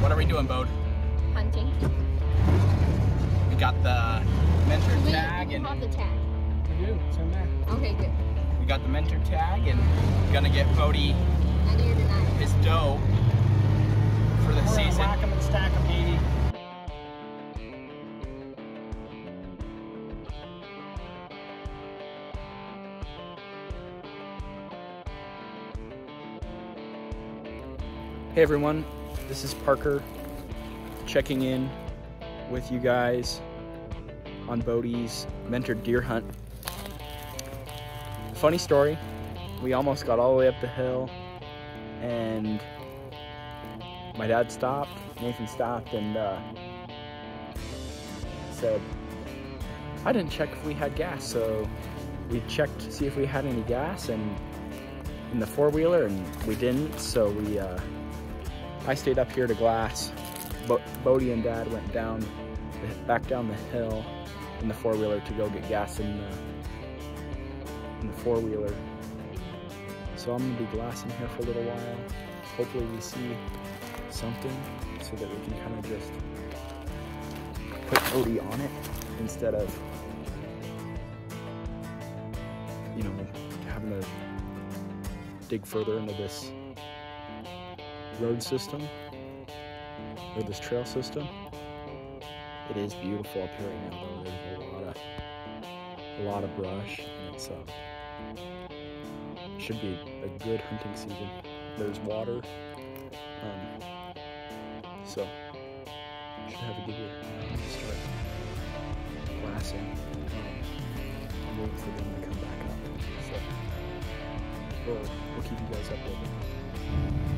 What are we doing, Bode? Hunting. We got the mentor Wait, tag you and have the tag. I do. It's in there. Okay, good. we got the mentor tag and we're gonna get Bodie Neither you're denying. his dough for the We're gonna season. whack 'em and stack 'em, baby. Hey everyone, this is Parker checking in with you guys on Bodie's mentored deer hunt. Funny story, we almost got all the way up the hill and my dad stopped, Nathan stopped and uh, said, I didn't check if we had gas, so we checked to see if we had any gas and in the four-wheeler and we didn't, so we uh, I stayed up here to glass. Bo- Bodie and Dad went down, back down the hill in the four wheeler to go get gas in the in the four wheeler. So I'm gonna be glassing here for a little while. Hopefully we see something so that we can kind of just put Bodie on it instead of you know having to dig further into this road system or this trail system. It is beautiful up here right now though. There's a lot of a lot of brush and it's um should be a good hunting season. There's water. Um, so should have a good year. Start glassing. Um, I'm for them to come back up. So we'll, we'll keep you guys updated.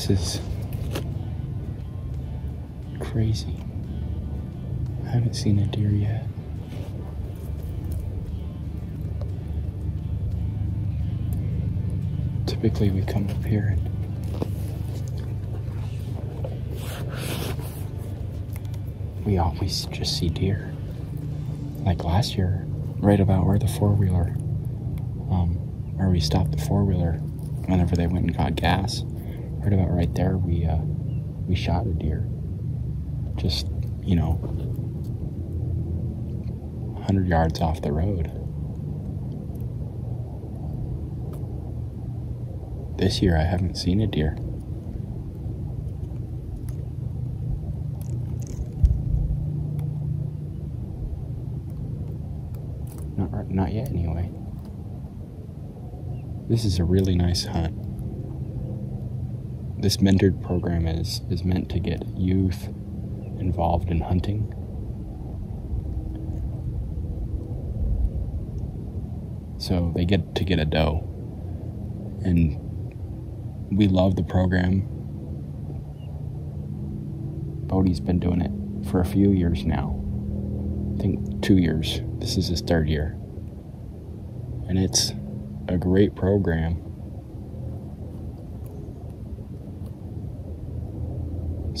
This is crazy. I haven't seen a deer yet. Typically, we come up here and we always just see deer. Like last year, right about where the four wheeler, um, where we stopped the four wheeler whenever they went and got gas right about right there we uh we shot a deer. Just you know 100 yards off the road. This year i haven't seen a deer. Not not yet anyway. This is a really nice hunt this mentored program is is meant to get youth involved in hunting. So they get to get a doe. And we love the program. Bodie's been doing it for a few years now. I think two years. This is his third year. And it's a great program.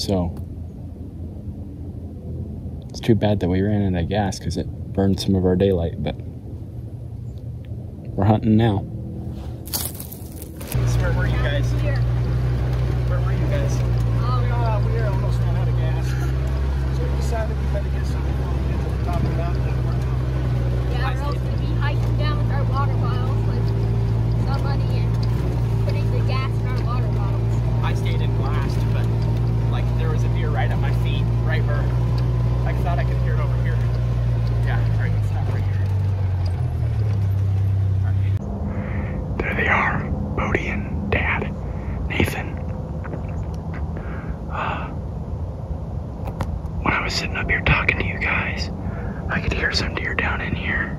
So it's too bad that we ran out of gas because it burned some of our daylight, but we're hunting now. So where were you guys? Here. Where were you guys? Um, Uh, we almost ran out of gas. So we decided we better get some before we get to the top of the mountain. yeah, or else we'd be hiking down with our water bottles with somebody and putting the gas in our water bottles. I stayed in blast, but like there was a deer right at my feet, right where I thought I could hear it over here. Yeah, right, stop right here. Alright. There they are, Bodie and Dad, Nathan. Uh, when I was sitting up here talking to you guys, I could hear some deer down in here.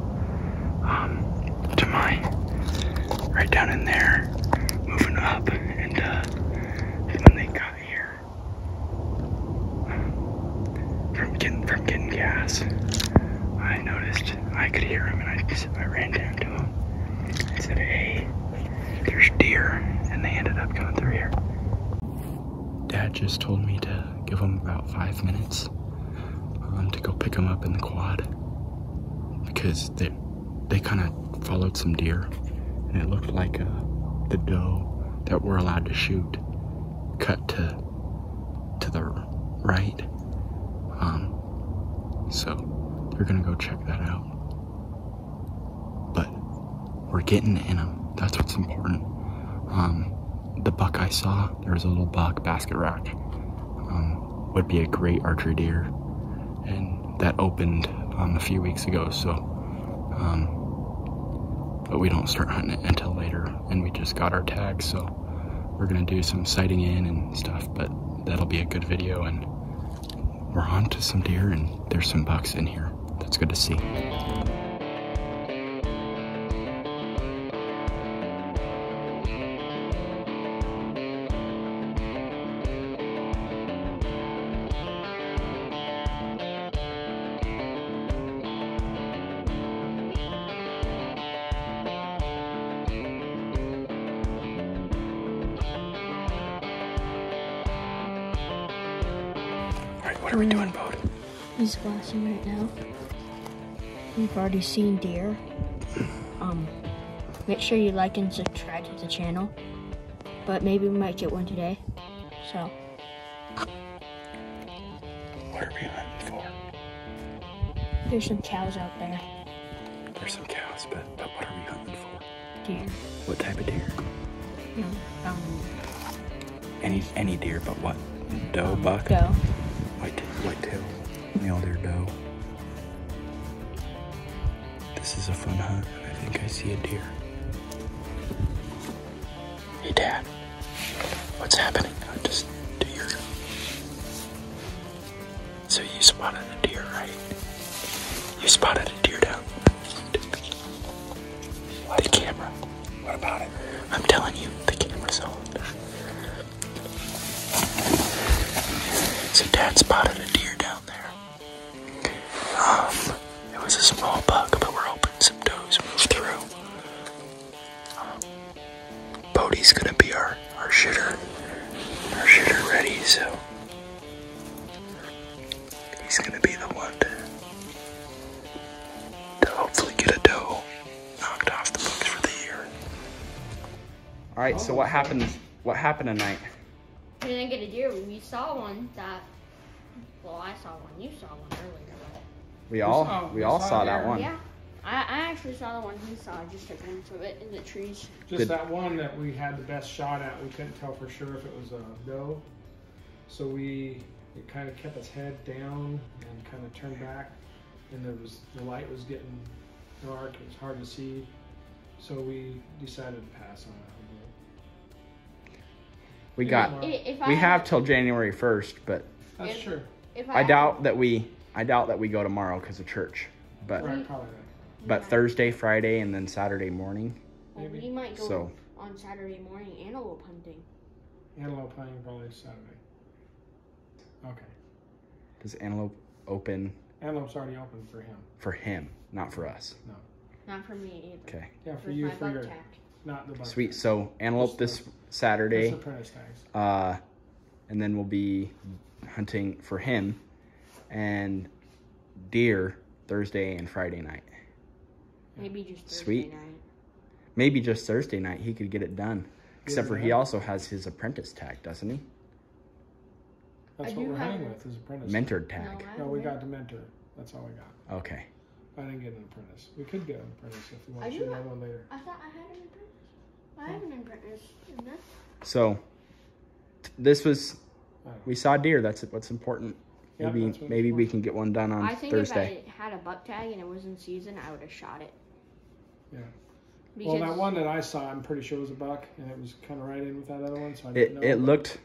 Um, to my right down in there, moving up, and uh, when they got here from getting from getting gas, I noticed I could hear him, and I I ran down to him. I said, "Hey, there's deer," and they ended up coming through here. Dad just told me to give him about five minutes um, to go pick come up in the quad because they they kind of followed some deer, and it looked like uh, the doe that we're allowed to shoot cut to to the right. Um, so we're gonna go check that out. But we're getting in them. That's what's important. Um, the buck I saw, there was a little buck, basket rack. Um, would be a great archery deer, and that opened um, a few weeks ago. So, um, but we don't start hunting it until later, and we just got our tag. So we're gonna do some sighting in and stuff, but that'll be a good video. And we're on to some deer, and there's some bucks in here. That's good to see. Flashing right now. We've already seen deer. Um, make sure you like and subscribe to the channel. But maybe we might get one today. So, What are we hunting for? there's some cows out there. There's some cows, but, but what are we hunting for? Deer. What type of deer? Know, um, Any any deer, but what? Doe, buck, go. white whitetail, mule deer, doe. This is a fun hunt, I think I see a deer. Hey, Dad. What's happening? I just deer. So you spotted a deer, right? You spotted a he's gonna be the one to to hopefully get a doe knocked off the books for the year. All right. So what happened? What happened tonight? We didn't get a deer. We saw one that. Well, I saw one. You saw one earlier. We all saw- we we all saw saw that one. Yeah. I, I actually saw the one he saw. I just took a glimpse of it in the trees. Just Did- that one that we had the best shot at, we couldn't tell for sure if it was a doe. So we, it kind of kept its head down and kind of turned back. And there was, the light was getting dark, it was hard to see. So we decided to pass on it. We Yeah. got If we had- have till January first, but That's If- true. If I had- doubt that we I doubt that we go tomorrow because of church. But Right, probably right. but Thursday, Friday, and then Saturday morning. Well, maybe. we might go So on Saturday morning antelope hunting. Antelope hunting probably Saturday. Okay. does antelope open Antelope's already open for him. for him, not for us? No. Not for me either. Okay, Yeah, for With you, for your, tag. not the buck. sweet. So antelope this That's Saturday, apprentice tags. uh, and then we'll be hunting for him, and deer Thursday and Friday night. Maybe just Thursday Sweet. night. Maybe just Thursday night he could get it done. Except it for he done. also has his apprentice tag, doesn't he? That's I what we're have hunting with is apprentice. Mentored tag. I No, we got the mentor. That's all we got. Okay. I didn't get an apprentice. We could get an apprentice if we want to do shoot another one later. I thought I had an apprentice. I have an apprentice. So t- this was I don't know. we saw deer. That's what's important. Yeah, Maybe that's what maybe it's we can get one done on Thursday. I think Thursday. if I had a buck tag and it was in season, I would have shot it. Yeah. Because Well, that one that I saw, I'm pretty sure was a buck, and it was kind of right in with that other one, so I It didn't know. it looked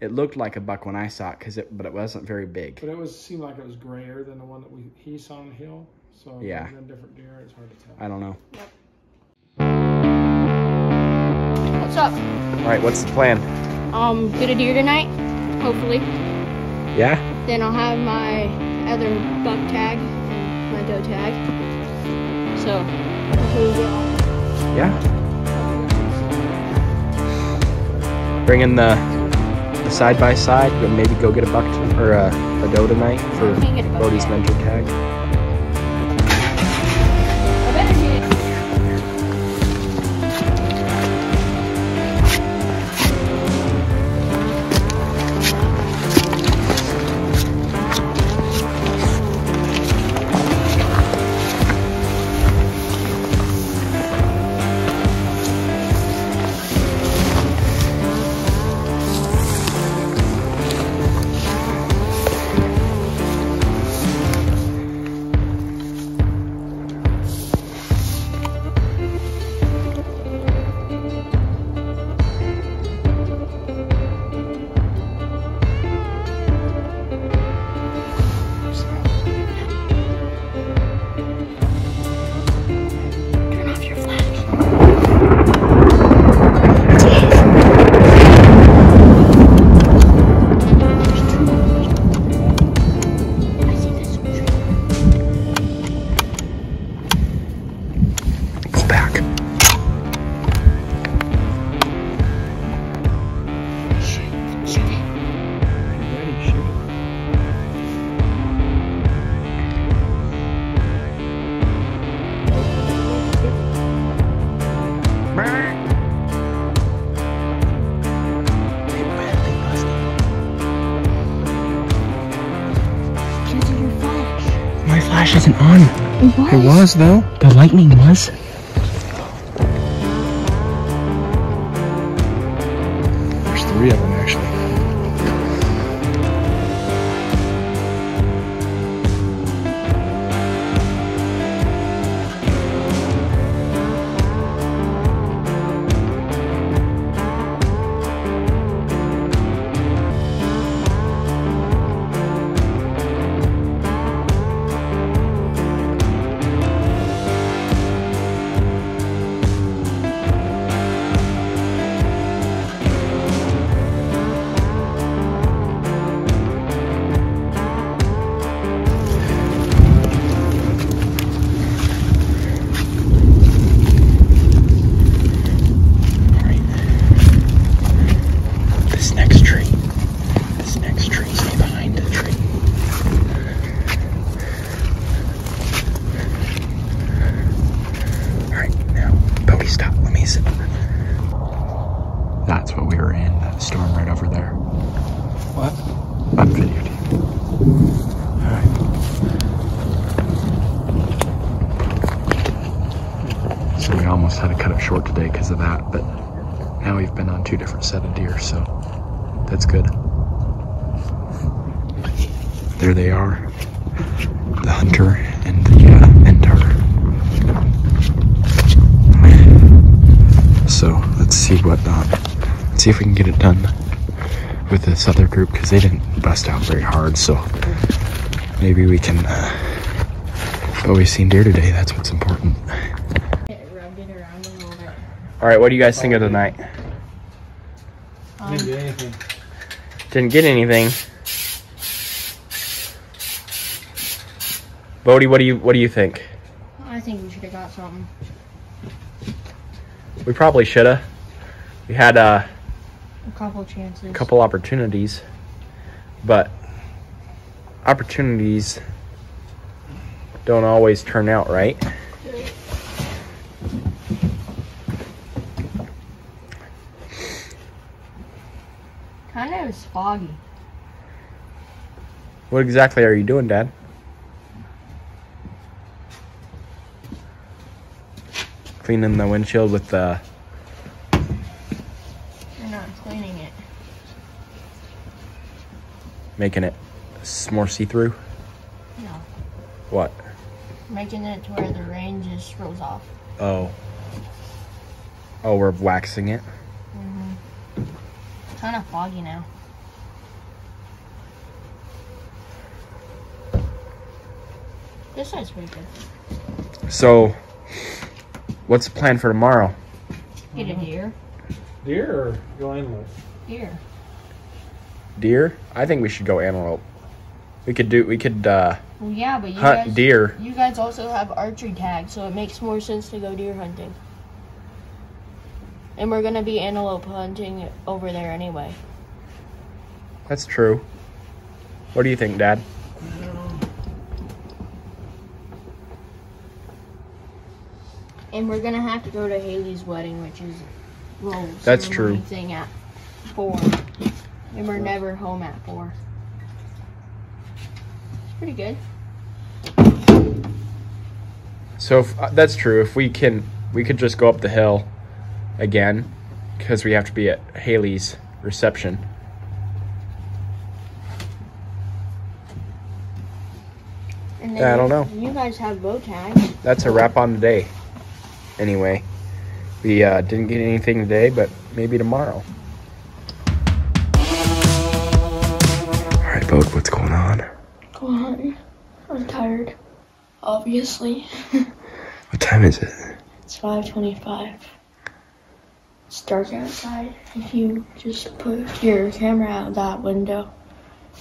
it looked like a buck when I saw it, cause it but it wasn't very big. But it was seemed like it was grayer than the one that we he saw on the hill. So Yeah. then different deer, it's hard to tell. I don't know. what's up? All right, what's the plan? Um, get a deer tonight, hopefully. Yeah. Then I'll have my other buck tag and my doe tag. So, hopefully we'll Yeah. Bringing the side by side, but maybe go get a buck to, or a, a doe tonight for Can't get a buck Bodie's mentor tag. Was. It was though. The lightning was. There they are, the hunter and the uh, mentor. So let's see what, uh, let's see if we can get it done with this other group because they didn't bust out very hard. So maybe we can. Uh, but we've seen deer today. That's what's important. Rubbed it around a little bit. All right, what do you guys think of the night? I didn't get anything. Didn't get anything. Bodie, what do you what do you think? I think we should have got something. We probably should have. We had uh, A couple chances. a couple opportunities, but opportunities don't always turn out right. Kind of is foggy. What exactly are you doing, Dad? Cleaning the windshield with the. You're not cleaning it. making it more see-through. No. What? Making it to where the rain just rolls off. Oh. Oh, we're waxing it. Mm-hmm. Kind of foggy now. This side's pretty good. So, what's the plan for tomorrow? Get a deer. Deer or go antelope? Deer. Deer? I think we should go antelope. We could do. We could uh, Well, yeah, but you hunt guys, deer. you guys also have archery tags, so it makes more sense to go deer hunting. And we're gonna be antelope hunting over there anyway. That's true. What do you think, Dad? And we're gonna have to go to Haley's wedding, which is well, That's true. Thing at four, and we're never home at four. It's pretty good. So if, uh, that's true. If we can, we could just go up the hill again because we have to be at Haley's reception. I don't know. You guys have bow tags. That's a wrap on today. Anyway, we uh, didn't get anything today, but maybe tomorrow. All right, Bode, what's going on? Go on. I'm tired. Obviously. What time is it? It's 5:25. It's dark outside. If you just put your camera out that window,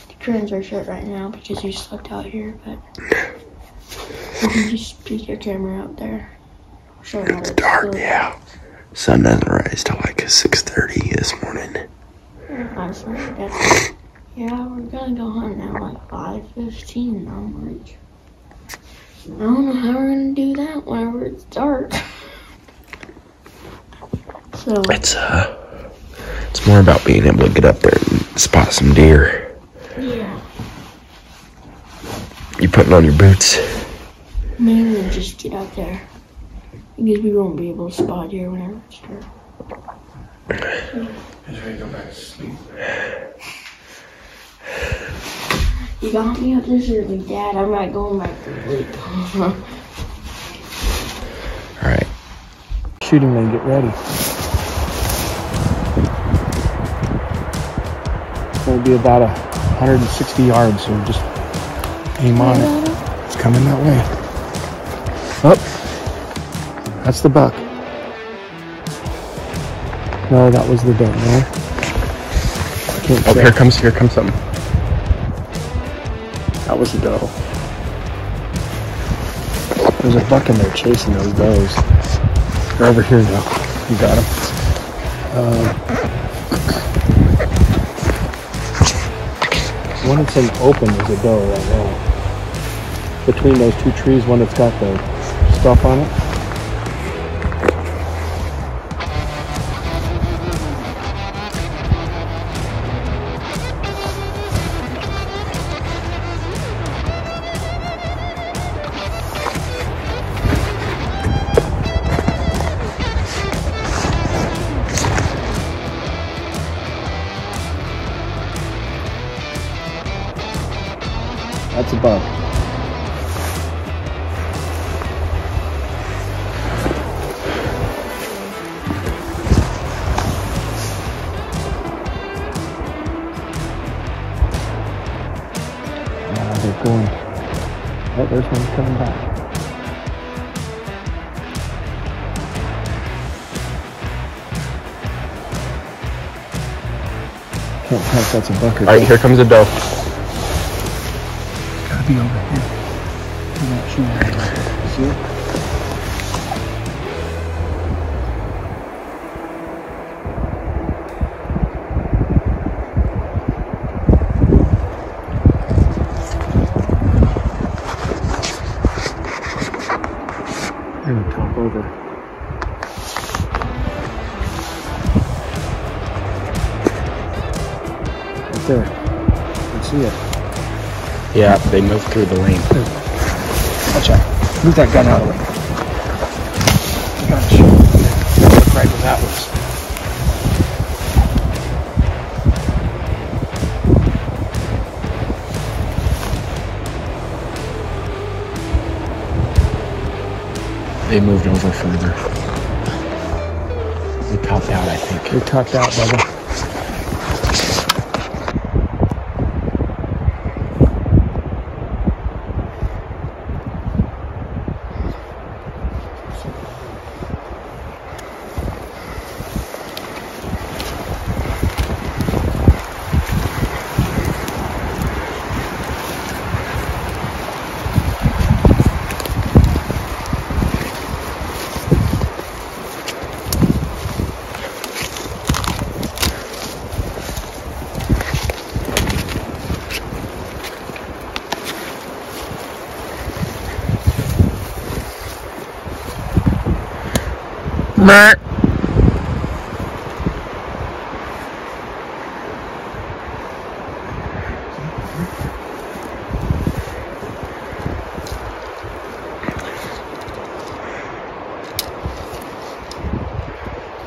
the curtains are shut right now because you slept out here. But you can just put your camera out there. It's dark, yeah. Sun doesn't rise till like 6.30 this morning. Last night, that's- Yeah, we're gonna go hunt now like 5:15. and I'm like, I don't know how we're gonna do that whenever it's dark. So. It's, uh, it's more about being able to get up there and spot some deer. Yeah, You putting on your boots? maybe just get out there because we won't be able to spot deer whenever it's dark. Just ready to go back to sleep. You got me up this early, Dad. I'm not going back to sleep. All right. Shooting range, get ready. It'll be about a 160 yards, so just aim on it. It's coming that way. Up. That's the buck. No, that was the doe. No. Can't Oh, say. here comes, here comes something. That was the doe. There's a buck in there chasing those does. They're over here now. You got him. Uh, one that's in open is a doe right now. Between those two trees, one that's got the stuff on it. If that's a buck or All right, here comes a doe. gotta be over here. I'm not sure. See it? They moved through the lane. Watch out. Move that gun out of the way. Gotta. Look right where that was. They moved over further. They topped out, I think. They topped out, Bubba. Mer.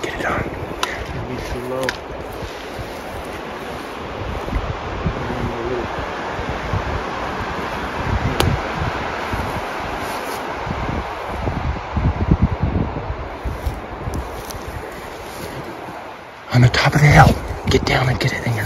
Get it on. Be too low. On the top of the hill. Get down and get it in your.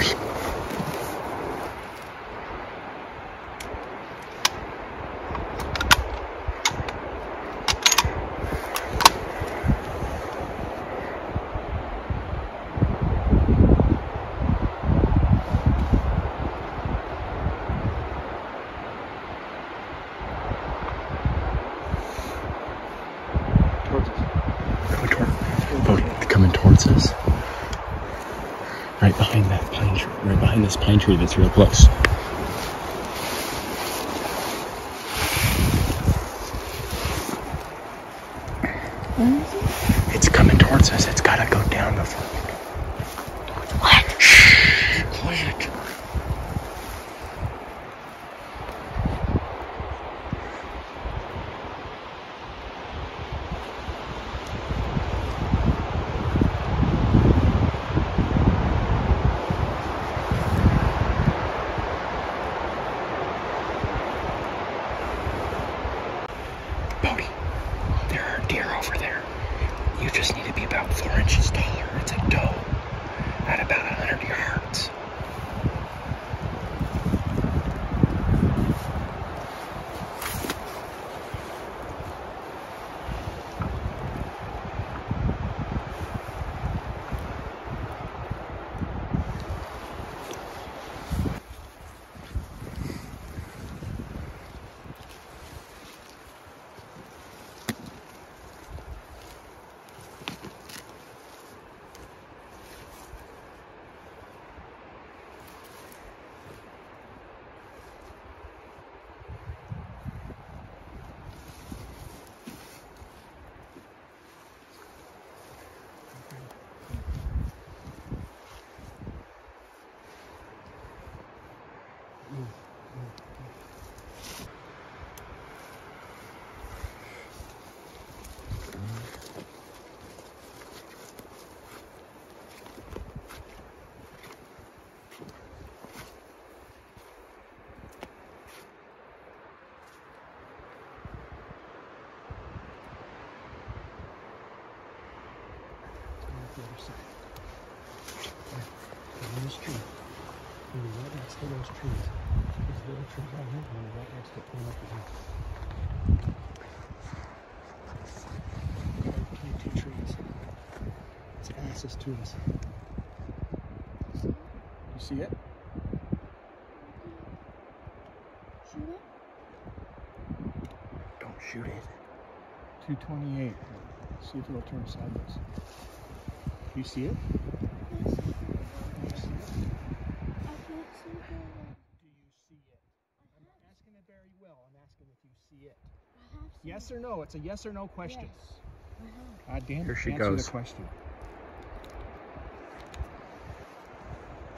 Towards us. Coming toward, Bodie, they're coming towards us. Right behind that pine tree. Right behind this pine tree real close. It's coming towards us. It's gotta go down before. What? Shh. Quiet. Bodie, there are deer over there. You just need to be about four inches taller. It's a doe at about a hundred yards. The other side. There. And this tree. You're right next to those trees. There's little trees right here, you're right next to it. Come up here. Right between two trees. It's fastest to us. You see it? Don't shoot it. 228. See if it'll turn sideways. You see it? Do you see it? I'm not asking it very well. I'm asking if you see it. Yes or no? It's a yes or no question. God damn it. Here she Answer goes. the question.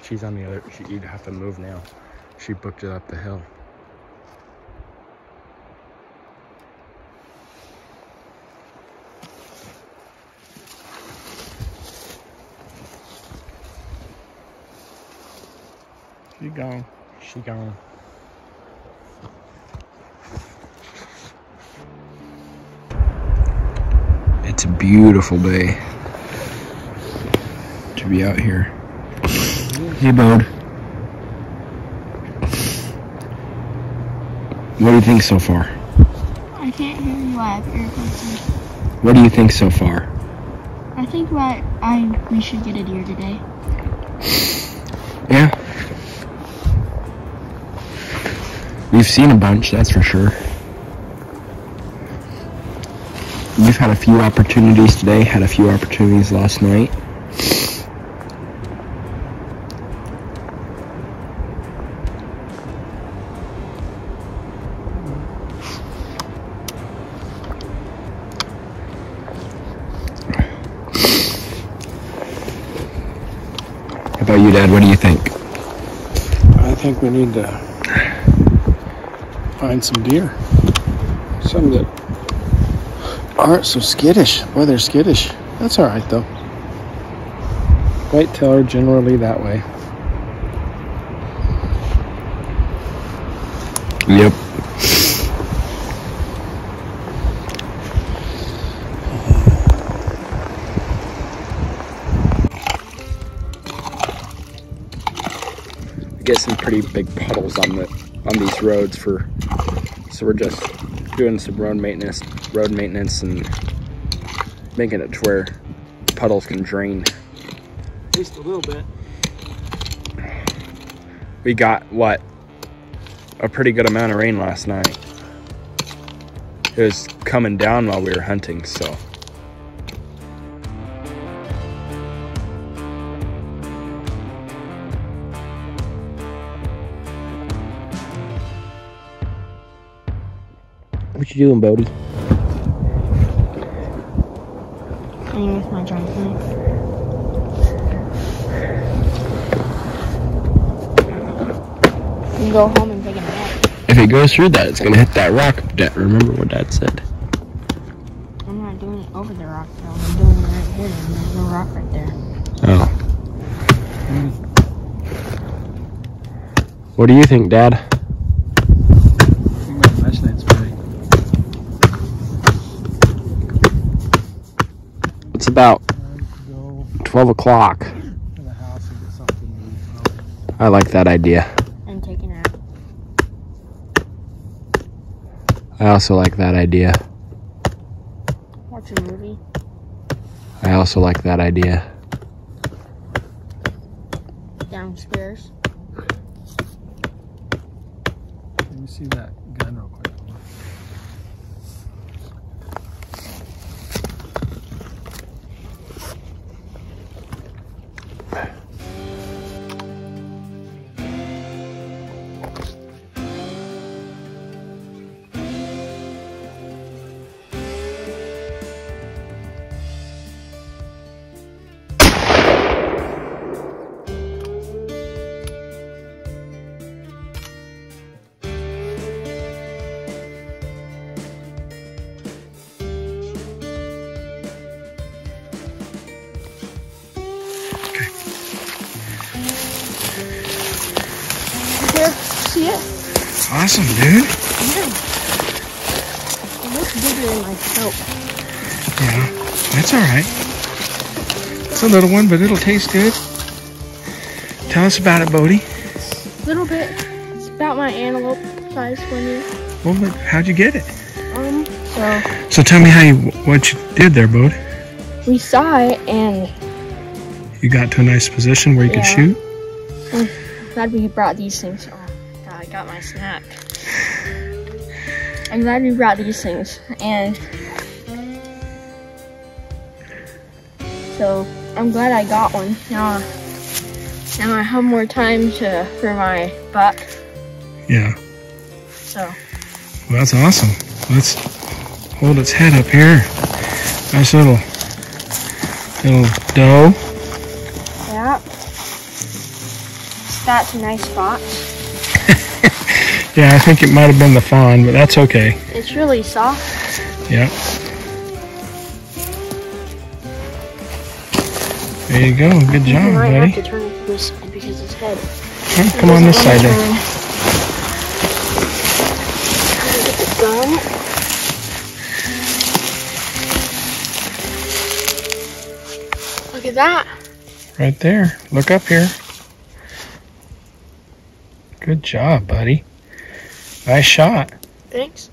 She's on the other. She, you'd have to move now. She booked it up the hill. She gone. She gone. It's a beautiful day to be out here. Hey, Bode. What do you think so far? I can't hear you. I have earbuds in. What do you think so far? I think what I we should get a deer today. Yeah. We've seen a bunch, that's for sure. We've had a few opportunities today, had a few opportunities last night. How about you, Dad? What do you think? I think we need to find some deer. Some that aren't so skittish. Boy, they're skittish. That's all right though. Whitetail are generally that way. Yep. I get some pretty big puddles on the on these roads for so we're just doing some road maintenance road maintenance and making it to where puddles can drain. At least a little bit. We got what? A pretty good amount of rain last night. It was coming down while we were hunting, so. You doing, Bodie? With my giant knife. You can go home and take a nap. If it goes through that, it's gonna hit that rock. Dad, remember what Dad said. I'm not doing it over the rock though. I'm doing it right here. There's no rock right there. Oh. What do you think, Dad? It's about 12 o'clock. I like that idea. And take a nap. I also like that idea. Watch a movie. I also like that idea. Downstairs. Let me see that Awesome, dude. Yeah. It looks bigger than my throat. Yeah, that's all right. It's a little one, but it'll taste good. Tell us about it, Bodie. A Little bit. It's about my antelope size one year. Well, but how'd you get it? Um, so So tell me how you what you did there, Bodie. we saw it and You got to a nice position where you could Yeah. shoot. glad we brought these things. I got my snack. I'm glad we brought these things, and so I'm glad I got one. Now, now I have more time to for my buck. Yeah. So Well, that's awesome. Let's hold its head up here. Nice little little doe. yeah, that's a nice spot. Yeah, I think it might have been the fawn, but that's okay. It's really soft. Yeah. There you go. Good job, might buddy. have to turn it this side because his head. Come- Come on this side there. Get the gun. Look at that. Right there. Look up here. Good job, buddy. Nice shot. Thanks.